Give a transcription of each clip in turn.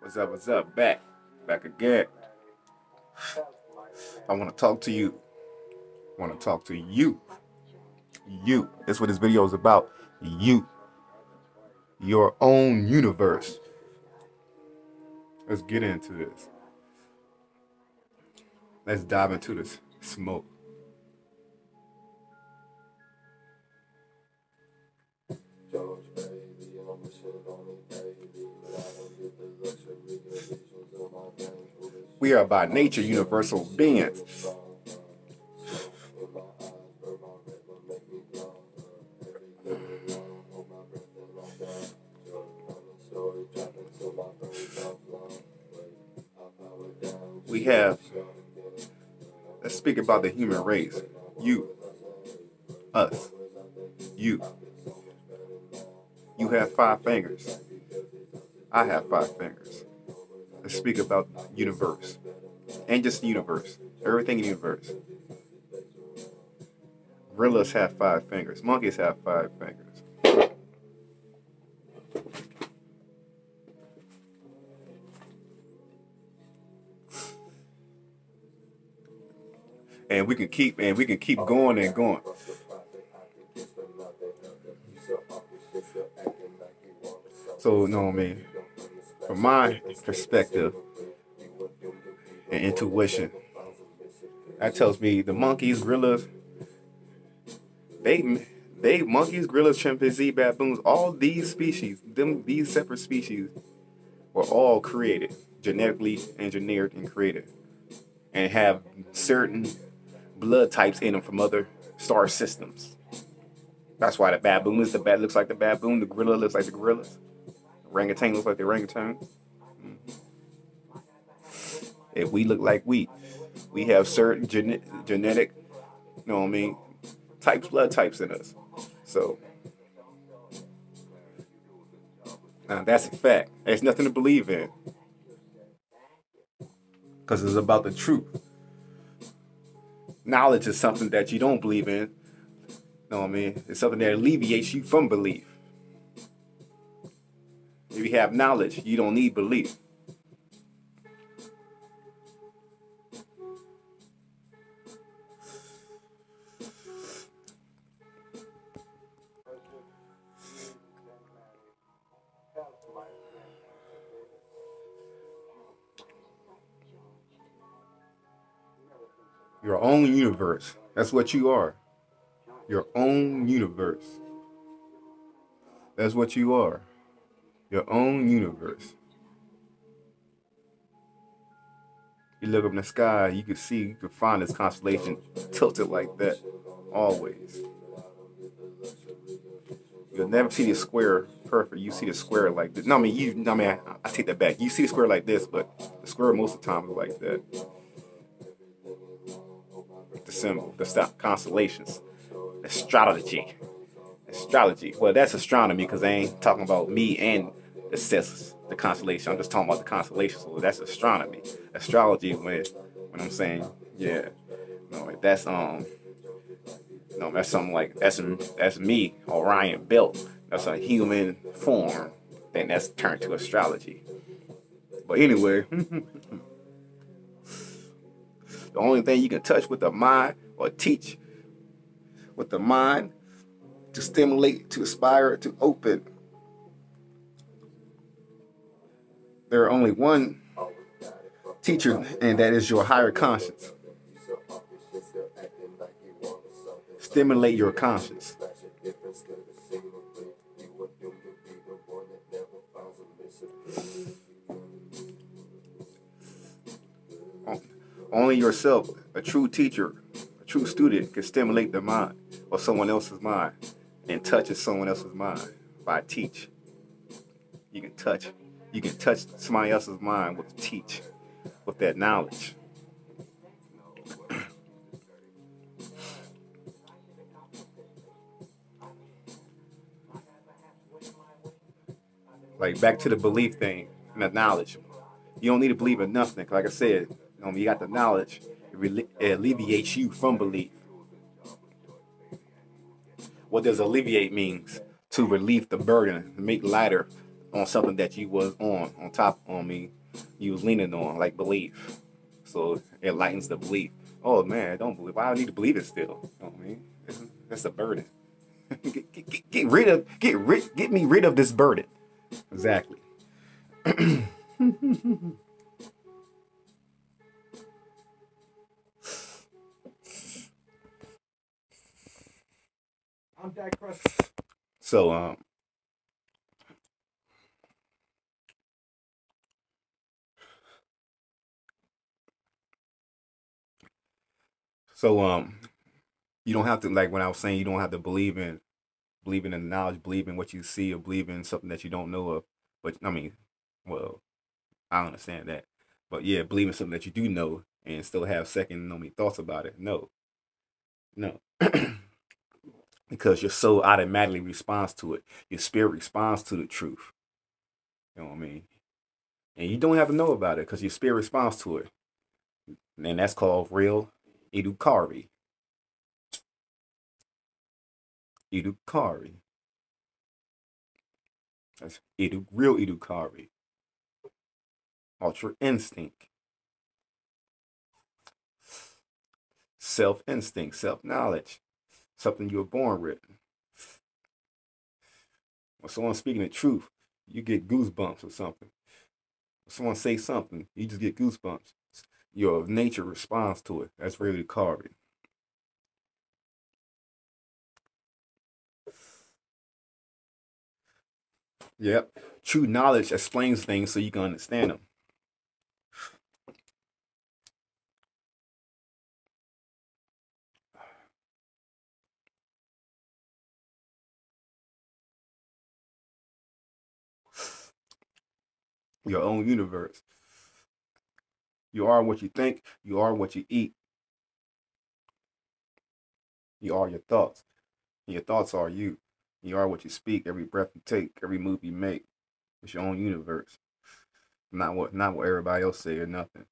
What's up? What's up? Back. Back again. I want to talk to you. I want to talk to you. You. That's what this video is about. You. Your own universe. Let's get into this. Let's dive into this smoke. We are by nature universal beings. We have, let's speak about the human race. You, us, you. You have five fingers. I have five fingers. Let's speak about universe. And just the universe. Everything in the universe. Gorillas have five fingers. Monkeys have five fingers. And we can keep and we can keep going and going. So, know what I mean? From my perspective intuition, that tells me the monkeys, gorillas, they, they, monkeys, gorillas, chimpanzee, baboons, all these species, them, these separate species, were all created, genetically engineered and created, and have certain blood types in them from other star systems. That's why the baboon is the bat looks like the baboon, the gorilla looks like the gorillas. Orangutan looks like the orangutan. If we look like we, we have certain gene- genetic, you know what I mean, types, blood types in us. So now that's a fact. There's nothing to believe in because it's about the truth. Knowledge is something that you don't believe in. You know what I mean? It's something that alleviates you from belief. If you have knowledge, you don't need belief. Your own universe. That's what you are. Your own universe. That's what you are your own universe. You look up in the sky, you can see, you can find this constellation tilted like that, always. You'll never see the square perfect. You see the square like this. No, I mean, you, no, I mean, I, I take that back. You see the square like this, but the square most of the time is like that. Symbol, the constellations, astrology astrology. Well, that's astronomy because I ain't talking about me and the census, the constellation. I'm just talking about the constellations. So that's astronomy. Astrology when when I'm saying yeah, no, that's um, no, that's something like that's that's me Orion belt. That's a human form. Then that's turned to astrology. But anyway, the only thing you can touch with the mind or teach with the mind to stimulate, to aspire, to open. There are only one teacher, and that is your higher conscience. Stimulate your conscience. Only yourself, a true teacher, a true student, can stimulate the mind or someone else's mind and touches someone else's mind by teach. You can touch, you can touch somebody else's mind with teach, with that knowledge. like back to the belief thing and the knowledge. You don't need to believe in nothing. Like I said, you, know, you got the knowledge. It alleviates you from belief. What does alleviate means? To relieve the burden, make lighter on something that you was on, on top on me, you was leaning on, like belief. So it lightens the belief. Oh man, I don't believe. Why I need to believe it still? You know I mean? That's a burden. get, get, get rid of get rid get me rid of this burden. Exactly. I'm So um So um you don't have to like when I was saying you don't have to believe in believing in the knowledge, believe in what you see, or believe in something that you don't know of. But I mean, well, I understand that. But yeah, believe in something that you do know and still have second me thoughts about it. No. No. because your soul automatically responds to it. Your spirit responds to the truth. You know what I mean? And you don't have to know about it because your spirit responds to it. And that's called real Idukari. Idukari. That's real Idukari. Ultra instinct. Self instinct, self knowledge. Something you were born with. When someone's speaking the truth, you get goosebumps or something. When someone say something, you just get goosebumps. Your nature responds to it. That's really Idukari. Yep. True knowledge explains things so you can understand them. Your own universe. You are what you think, you are what you eat. You are your thoughts. Your thoughts are you. You are what you speak, every breath you take, every move you make. It's your own universe. Not what not what everybody else say or nothing.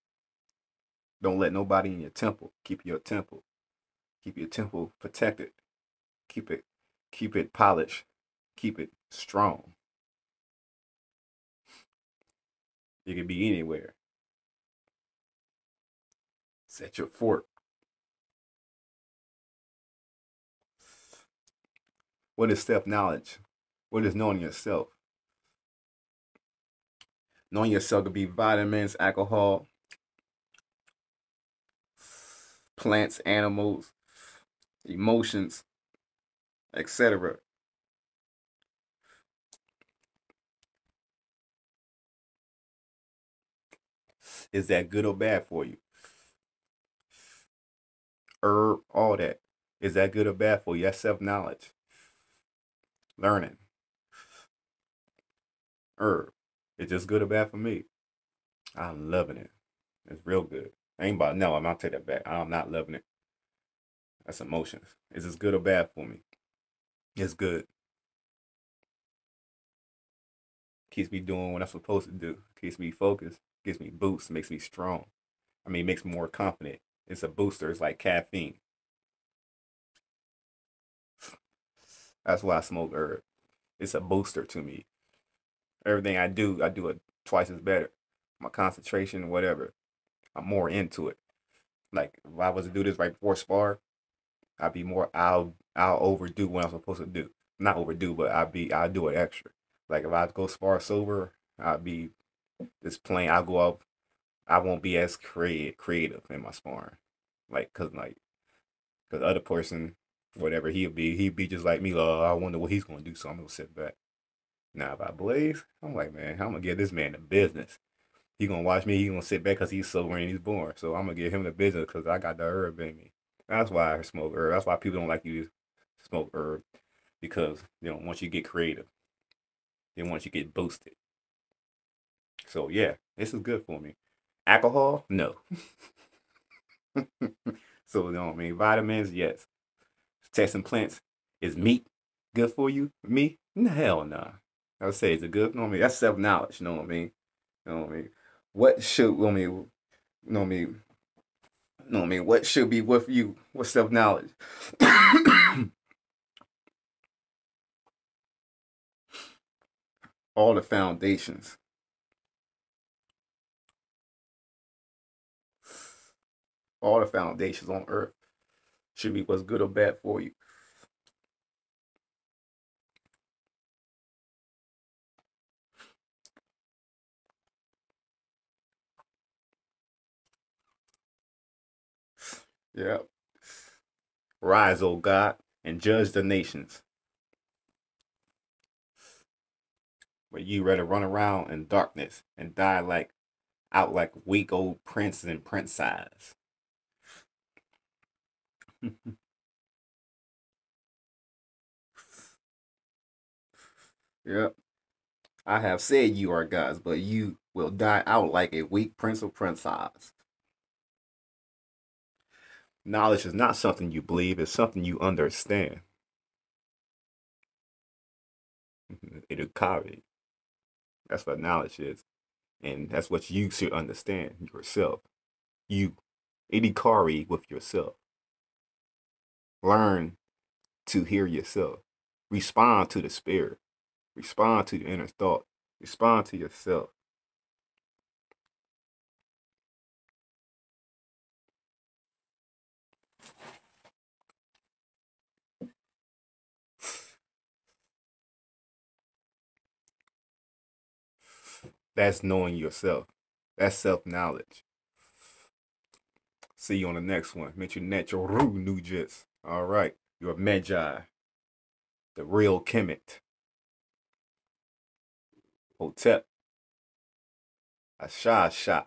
Don't let nobody in your temple. Keep your temple. Keep your temple protected. Keep it keep it polished. Keep it strong. You can be anywhere. Set your fort. What is self knowledge? What is knowing yourself? Knowing yourself could be vitamins, alcohol, plants, animals, emotions, etc. Is that good or bad for you? Herb, all that. Is that good or bad for you? That's self knowledge learning. Herb. It's just good or bad for me. I'm loving it. It's real good. Ain't about no, I'm not take that back. I'm not loving it. That's emotions. Is this good or bad for me? It's good. Keeps me doing what I'm supposed to do. Keeps me focused. Gives me boosts, Makes me strong. I mean, makes me more confident. It's a booster. It's like caffeine. That's why I smoke herb. It's a booster to me. Everything I do, I do it twice as better. My concentration, whatever. I'm more into it. Like if I was to do this right before spar, I'd be more I'll I'll overdo what I'm supposed to do. Not overdo, but I'll be I'll do it extra. Like if I go spar sober, I'll be just plain I'll go up I won't be as creative creative in my sparring. Like cause like cause other person whatever he'll be, he'd be just like me. Uh, I wonder what he's gonna do, so I'm gonna sit back. Now if I blaze, I'm like, man, I'm gonna get this man the business. He gonna watch me. He gonna sit back because he's sober and he's born. So I'm gonna give him the business because I got the herb in me. That's why I smoke herb. That's why people don't like you smoke herb because you know once you get creative, then once you get boosted. So yeah, this is good for me. Alcohol, no. so you know, what I mean, vitamins, yes testing plants is meat good for you? Me? Hell no. Nah. I would say it's a good. You know I mean? That's self knowledge. You know what I mean? You know what I mean? What should? You know? You know what I mean? You know what I mean? What should be with you? What self knowledge? all the foundations. All the foundations on earth should be what's good or bad for you. Yeah. Rise, O God, and judge the nations. But you rather run around in darkness and die like out like weak old princes and princesses. yep. I have said you are gods, but you will die out like a weak prince or princess. Knowledge is not something you believe, it's something you understand. Edukari. That's what knowledge is. And that's what you should understand yourself. You. Edukari with yourself. Learn to hear yourself. Respond to the spirit. Respond to your inner thought. Respond to yourself. That's knowing yourself. That's self knowledge. See you on the next one. Mention natural new jits. All right. You're a Magi. The real Kemet. Hotep. Asha Shah.